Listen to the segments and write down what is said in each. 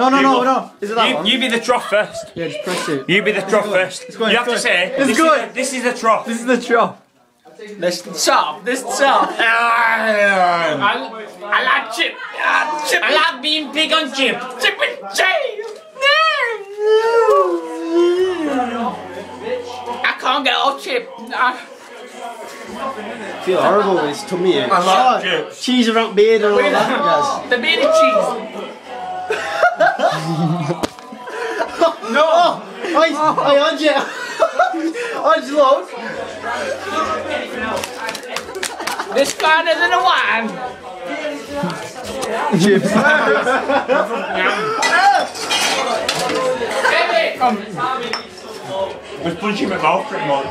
No, no, You no, no. Is it that you, one? you be the trough first. Yeah, just press it. You be the trough first. going, you have it's to say, It's this, going. Is the, this is the trough. This is the drop. This chop, this chop. I, I like chip. Ah, chip. I like being big on chip. chip and cheese. I can't get off chip. I, feel horrible with his tummy ache. I like Oh, chips. Cheese around beard and all that, guys. the beanie cheese. No! Oi, oi, Angie! Angie, look! This finer than a wine. Chips. Baby, come. was punching my mouth pretty much.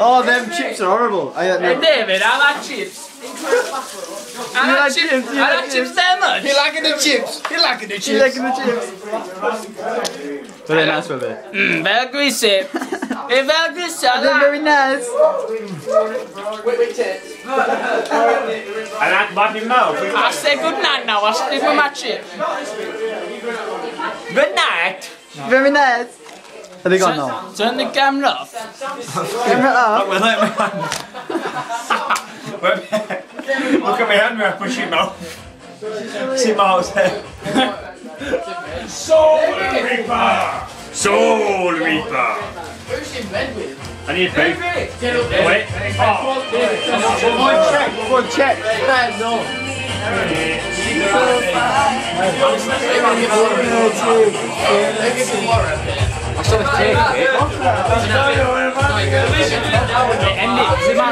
oh, them chips are horrible. I don't Hey. David, I like chips. I like, like chips. chips, I like like chips very much. He liking the chips. He liking the You chips. like the chips? Very nice, baby. Mm, very greasy. It's very greasy. I They're like. very nice. I like my mouth. I say good night now. I stick with my chips. Good night. Very nice. Are they gone now? Turn the camera off. Camera up. Well, let my hand. Look at my hand when I push your mouth. See Mark's head. Soul Reaper! Soul Reaper! Who's in bed I need food. Wait. One check, one check. No. I saw End it.